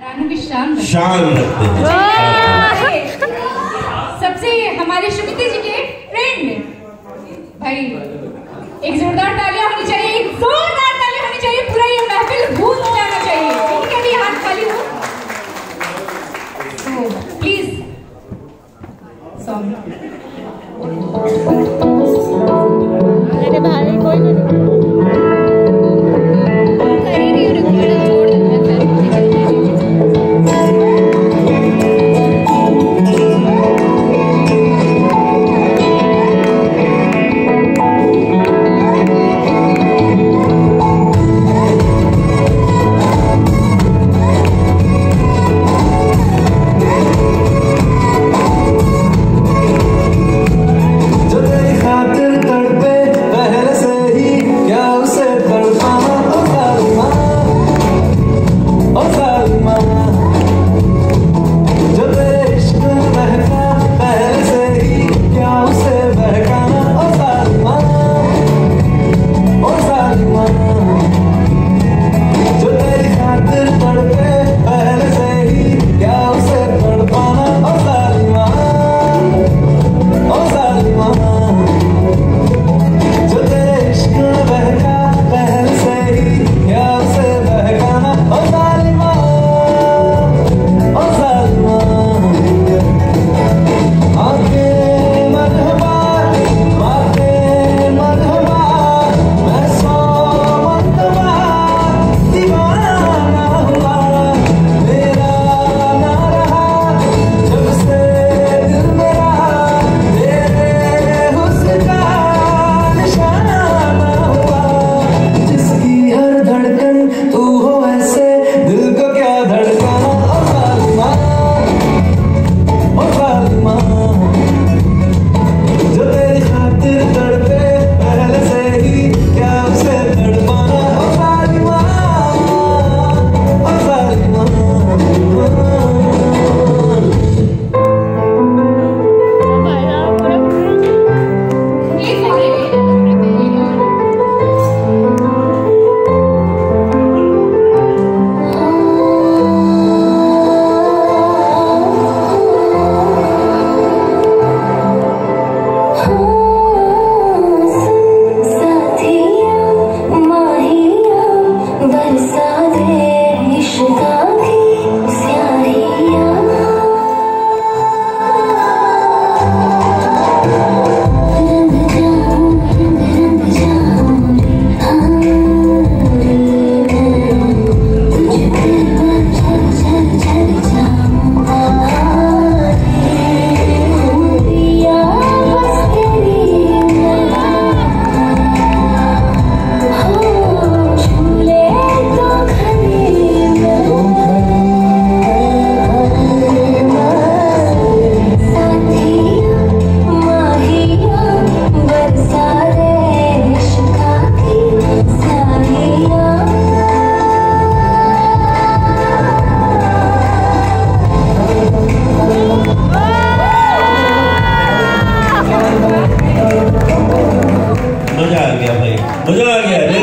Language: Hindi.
शान रखते हैं। सबसे हमारे सुमित जी के फ्रेंड भाई